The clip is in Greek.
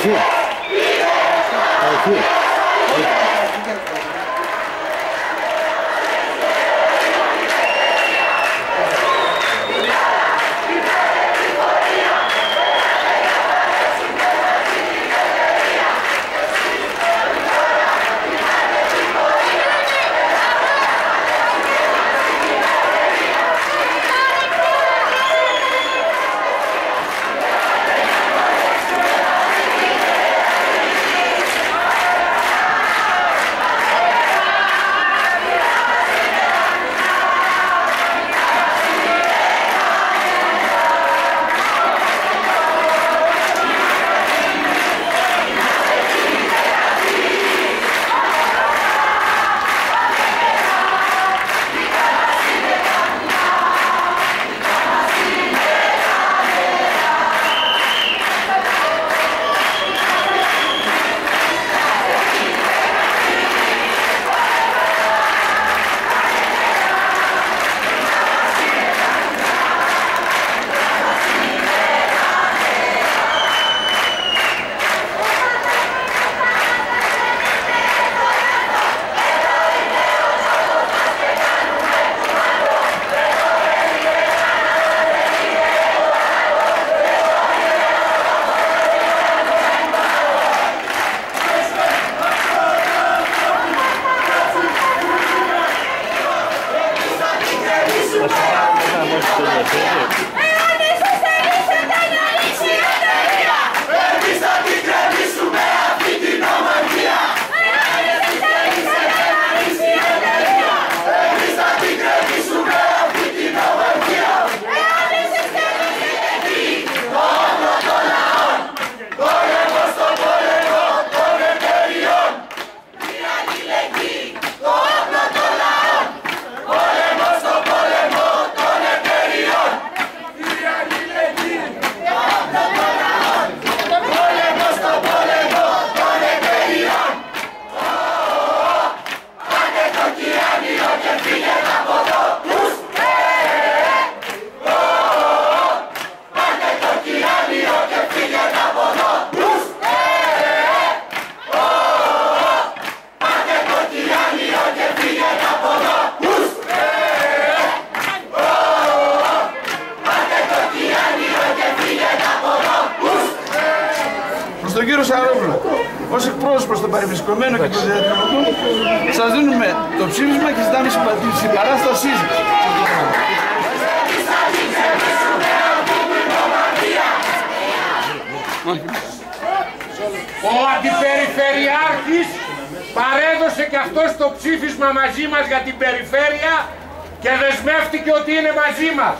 好球好 Στον κύριο Σαρόπουλο, ως εκπρόσωπος των παρευρισκομένων και των διαδηλωτών, σας δίνουμε το ψήφισμα και ζητάμε συμπα- συμπαράστασή σας. Ο Αντιπεριφερειάρχης παρέδωσε και αυτός το ψήφισμα μαζί μας για την περιφέρεια και δεσμεύτηκε ότι είναι μαζί μας.